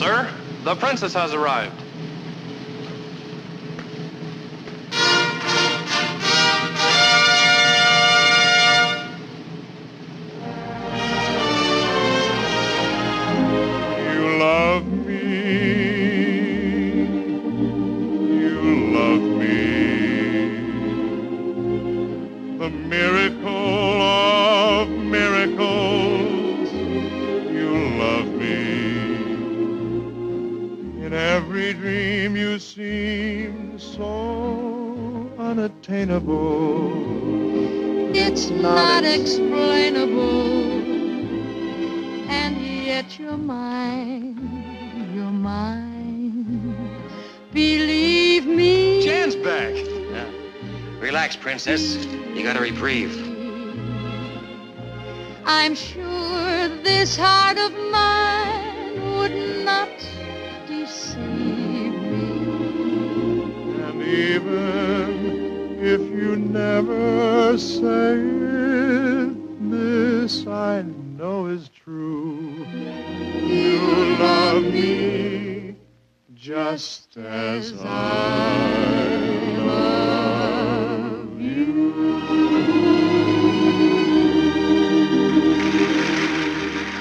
Sir, the princess has arrived. You love me. You love me. The miracle of miracles. Every dream you seem so unattainable. It's not explainable. And yet you're mine. You're mine. Believe me. Jan's back. Yeah. Relax, princess. You got a reprieve. I'm sure this heart of mine would not me. And even if you never say it, this I know is true. You love me just as I